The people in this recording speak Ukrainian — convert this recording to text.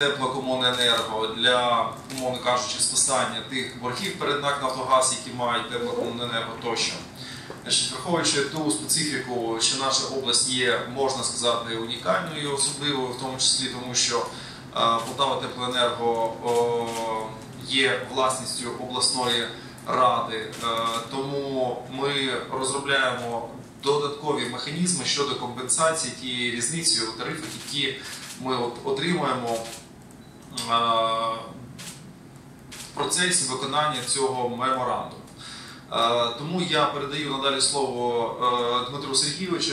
Теплокомуненерго для, умовно кажучи, списання тих боргів перед НАК «Нафтогаз», які мають теплокомуненерго тощо. Значить, враховуючи ту специфіку, що наша область є, можна сказати, унікальною особливою, в тому числі тому, що е, Полтава Теплоенерго о, є власністю обласної ради, Е, тому ми розробляємо додаткові механізми щодо компенсації тієї різниці у тарифах, які ми от отримуємо е, в процесі виконання цього меморандуму. Е, Тому я передаю надалі слово е, Дмитру Сергійовичу.